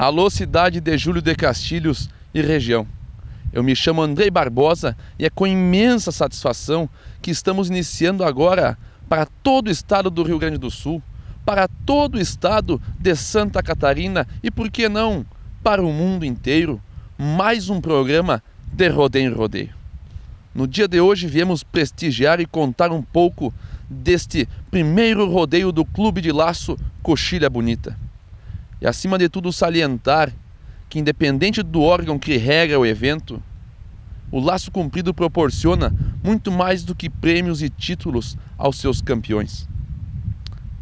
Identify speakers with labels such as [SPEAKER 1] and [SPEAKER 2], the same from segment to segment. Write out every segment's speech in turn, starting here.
[SPEAKER 1] Alô, cidade de Júlio de Castilhos e região. Eu me chamo Andrei Barbosa e é com imensa satisfação que estamos iniciando agora para todo o estado do Rio Grande do Sul, para todo o estado de Santa Catarina e, por que não, para o mundo inteiro, mais um programa de Rodeio em Rodeio. No dia de hoje viemos prestigiar e contar um pouco deste primeiro rodeio do Clube de Laço Coxilha Bonita. E acima de tudo salientar que independente do órgão que rega o evento, o laço comprido proporciona muito mais do que prêmios e títulos aos seus campeões.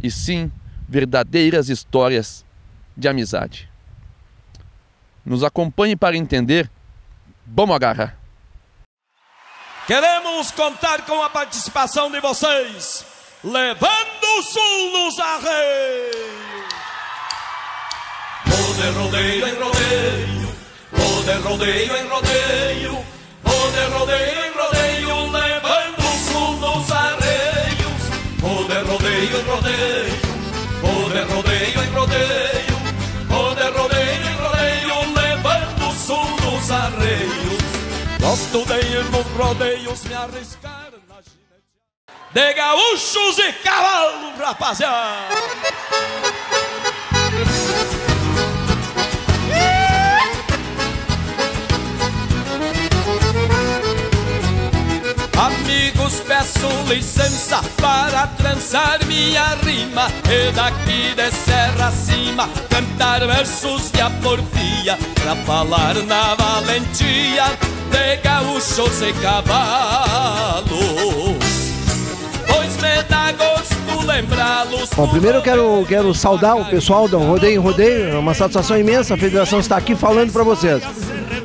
[SPEAKER 1] E sim, verdadeiras histórias de amizade. Nos acompanhe para entender. Vamos agarrar!
[SPEAKER 2] Queremos contar com a participação de vocês, levando o sul nos arreios. De rodeio em rodeio, vou de rodeio em rodeio, vou de rodeio em rodeio, levando o sul nos arreios. Vou de rodeio em rodeio, vou de rodeio em rodeio, vou de rodeio em rodeio, levando o sul nos arreios. Gosto de ir nos rodeios, me arriscar. De gaúchos e cavalos, rapaziada. Amigos, peço licença para trançar minha rima. E daqui de serra acima cantar versos de aporfia Pra falar na valentia de gaúchos e cavalos. Pois me dá gosto lembrá-los
[SPEAKER 3] Bom, primeiro eu quero, quero saudar o pessoal do Rodeio Rodeio, é uma satisfação imensa a federação estar aqui falando para vocês.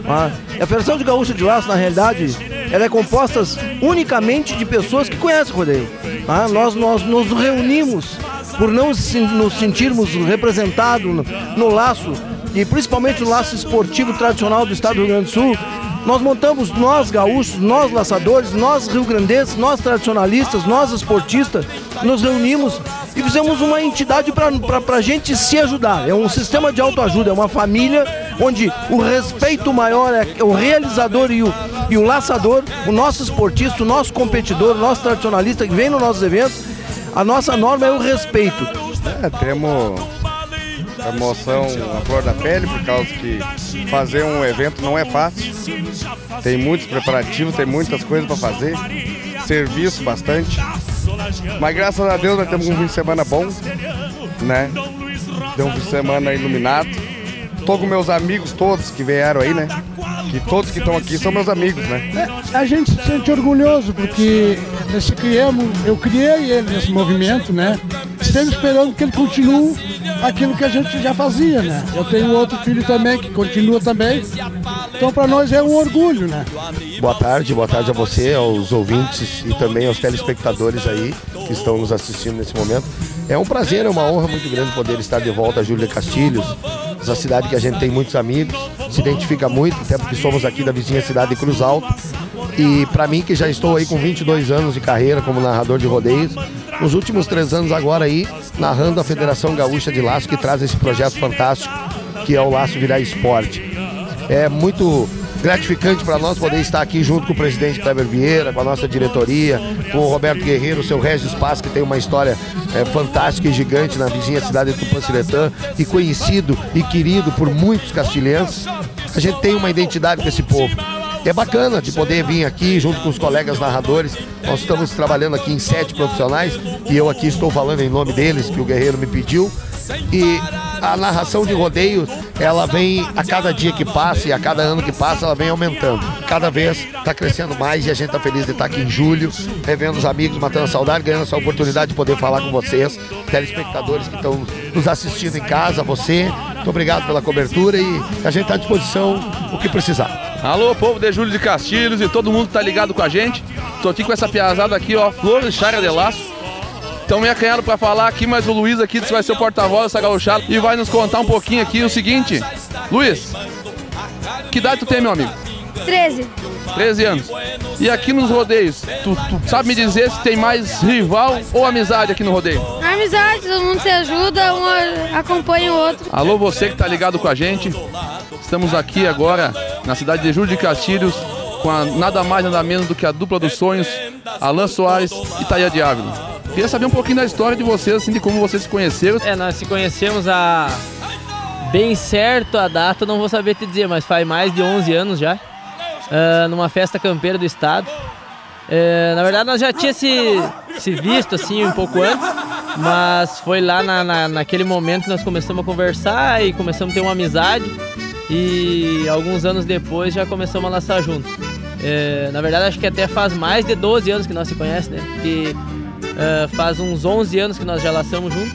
[SPEAKER 3] Ah, a Federação de Gaúcho de Laço, na realidade, ela é composta unicamente de pessoas que conhecem o rodeio. Ah, nós, nós nos reunimos por não nos sentirmos representados no, no laço, e principalmente no laço esportivo tradicional do estado do Rio Grande do Sul, nós montamos, nós gaúchos, nós laçadores, nós rio-grandenses, nós tradicionalistas, nós esportistas, nos reunimos e fizemos uma entidade para a gente se ajudar. É um sistema de autoajuda, é uma família onde o respeito maior é o realizador e o, e o laçador, o nosso esportista, o nosso competidor, o nosso tradicionalista que vem nos nossos eventos. A nossa norma é o respeito.
[SPEAKER 4] É, temos emoção à flor da pele, por causa que fazer um evento não é fácil. Tem muitos preparativos, tem muitas coisas para fazer, serviço bastante. Mas graças a Deus nós temos um fim de semana bom, né? Deu um fim de semana iluminado. Tô com meus amigos todos que vieram aí, né? Que todos que estão aqui são meus amigos, né?
[SPEAKER 5] É, a gente se sente orgulhoso porque nós criamos, eu criei ele nesse movimento, né? Sempre esperando que ele continue aquilo que a gente já fazia, né? Eu tenho outro filho também que continua também. Então para nós é um orgulho, né?
[SPEAKER 6] Boa tarde, boa tarde a você, aos ouvintes e também aos telespectadores aí que estão nos assistindo nesse momento. É um prazer, é uma honra muito grande poder estar de volta a Júlia Castilhos, essa cidade que a gente tem muitos amigos, se identifica muito, até porque somos aqui da vizinha cidade de Cruz Alta. E para mim, que já estou aí com 22 anos de carreira como narrador de rodeios, nos últimos três anos agora aí, narrando a Federação Gaúcha de Laço, que traz esse projeto fantástico, que é o Laço Virar Esporte. É muito gratificante para nós poder estar aqui junto com o presidente Kleber Vieira, com a nossa diretoria, com o Roberto Guerreiro, o seu Regis Paz, que tem uma história é, fantástica e gigante na vizinha cidade de Tupanciretã e conhecido e querido por muitos castilhenses. A gente tem uma identidade com esse povo. É bacana de poder vir aqui junto com os colegas narradores. Nós estamos trabalhando aqui em sete profissionais e eu aqui estou falando em nome deles, que o Guerreiro me pediu. E a narração de rodeio, ela vem a cada dia que passa e a cada ano que passa, ela vem aumentando. Cada vez está crescendo mais e a gente está feliz de estar aqui em julho, revendo os amigos, matando a saudade, ganhando essa oportunidade de poder falar com vocês, telespectadores que estão nos assistindo em casa, você. Muito obrigado pela cobertura e a gente está à disposição o que precisar.
[SPEAKER 1] Alô, povo de Júlio de Castilhos e todo mundo que tá ligado com a gente. Tô aqui com essa piazada aqui, ó, Flor de Chaga de Laço. Estão me acanhando para falar aqui, mas o Luiz aqui vai ser o porta-voz dessa gauchada e vai nos contar um pouquinho aqui o seguinte. Luiz, que idade tu tem, meu amigo?
[SPEAKER 7] 13.
[SPEAKER 1] 13 anos. E aqui nos rodeios, tu, tu sabe me dizer se tem mais rival ou amizade aqui no rodeio?
[SPEAKER 7] Amizade, todo mundo se ajuda, um acompanha o outro.
[SPEAKER 1] Alô, você que tá ligado com a gente. Estamos aqui agora na cidade de Júlio de Castilhos com a, nada mais nada menos do que a dupla dos sonhos, Alan Soares e Taia de Ávila. Queria saber um pouquinho da história de vocês, assim, de como vocês se conheceram.
[SPEAKER 8] É, nós se conhecemos há bem certo a data, não vou saber te dizer, mas faz mais de 11 anos já, ah, numa festa campeira do estado. É, na verdade, nós já tínhamos se, se visto assim um pouco antes, mas foi lá na, na- naquele momento que nós começamos a conversar e começamos a ter uma amizade. E alguns anos depois já começamos a laçar juntos. É, na verdade, acho que até faz mais de 12 anos que nós se conhecemos, né? Porque ah, faz uns 11 anos que nós já laçamos juntos.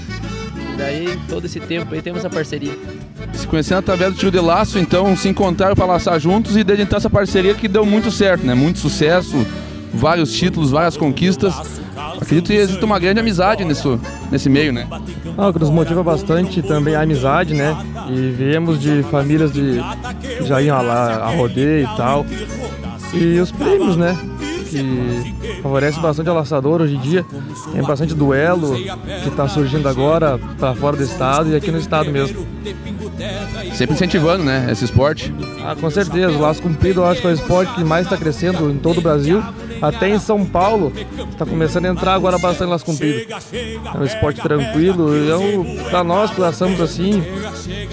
[SPEAKER 8] E daí, todo esse tempo aí, temos essa parceria.
[SPEAKER 1] Se conhecendo através do tio de laço, então se encontraram para laçar juntos e desde então essa parceria que deu muito certo, né? Muito sucesso, vários títulos, várias conquistas. Acredito que existe uma grande amizade nisso, nesse meio, né?
[SPEAKER 9] Ah, o que nos motiva bastante também é a amizade, né? E viemos de famílias de que já iam lá a rodeio e tal. E os prêmios, né? Que favorece bastante a laçador hoje em dia. Tem bastante duelo que está surgindo agora para fora do estado e aqui no estado mesmo.
[SPEAKER 1] Sempre incentivando, né? Esse esporte.
[SPEAKER 9] Ah, com certeza, o laço comprido eu acho que é o esporte que mais está crescendo em todo o Brasil. Até em São Paulo está começando a entrar agora bastante laço comprido. É um esporte tranquilo. Eu, para nós que laçamos assim,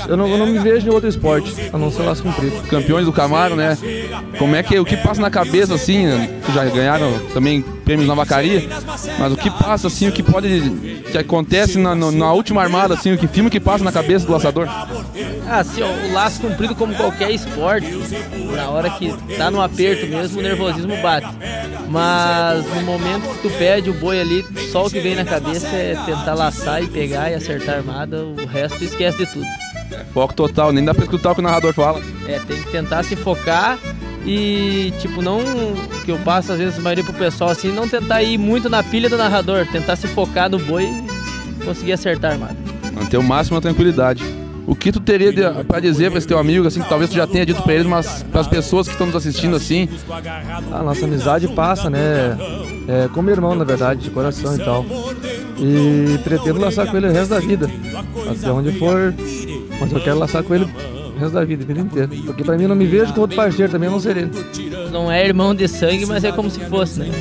[SPEAKER 9] eu não, eu não me vejo em outro esporte, a não ser laço comprido.
[SPEAKER 1] Campeões do Camaro, né? Como é que o que passa na cabeça assim? né? Que já ganharam também prêmios na vacaria, mas o que passa assim, o que pode que acontece na, no- na última armada assim, o que filme que passa na cabeça do laçador?
[SPEAKER 8] Ah, assim, ó, o laço comprido como qualquer esporte, na hora que tá no aperto mesmo, o nervosismo bate. Mas no momento que tu pede o boi ali, só o que vem na cabeça é tentar laçar e pegar e acertar a armada, o resto tu esquece de tudo.
[SPEAKER 1] Foco total, nem dá pra escutar o que o narrador fala.
[SPEAKER 8] É, tem que tentar se focar e, tipo, não. Que eu passo às vezes a maioria pro pessoal assim, não tentar ir muito na pilha do narrador, tentar se focar no boi e conseguir acertar a armada.
[SPEAKER 1] Manter o máximo a tranquilidade. O que tu teria de, pra dizer pra esse teu amigo, assim, que talvez tu já tenha dito pra ele, mas pras pessoas que estão nos assistindo assim,
[SPEAKER 9] A nossa amizade passa, né? É, como irmão, na verdade, de coração e tal. E pretendo laçar com ele o resto da vida. Até onde for. Mas eu quero laçar com ele o resto da vida, a vida inteira. Porque pra mim eu não me vejo com outro parceiro também, não ser ele.
[SPEAKER 8] Não é irmão de sangue, mas é como se fosse, né?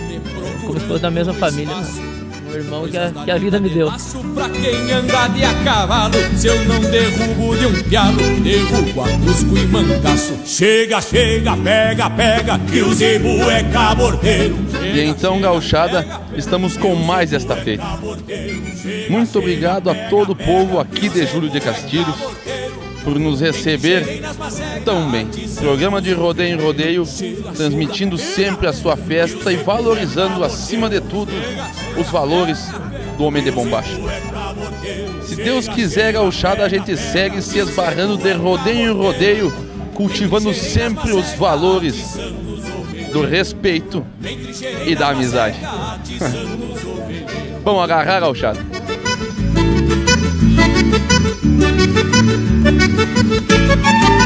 [SPEAKER 8] Como se fosse da mesma família. Né? Um irmão que a, que a vida me deu.
[SPEAKER 2] Pra quem anda de a cavalo, se eu não derrubo de um pialo, derrubo a Cusco e mangaço. Chega, chega, pega, pega, que o zebu é cabordeiro.
[SPEAKER 1] E então, gauchada, estamos com mais esta feita. Muito obrigado a todo o povo aqui de Júlio de Castilhos por nos receber tão bem. Programa de Rodeio em Rodeio, transmitindo sempre a sua festa e valorizando, acima de tudo, os valores do homem de bombacha. Se Deus quiser, gauchada, a gente segue se esbarrando de rodeio em rodeio, cultivando sempre os valores do respeito e da amizade. Vamos agarrar, gauchada. Thank you.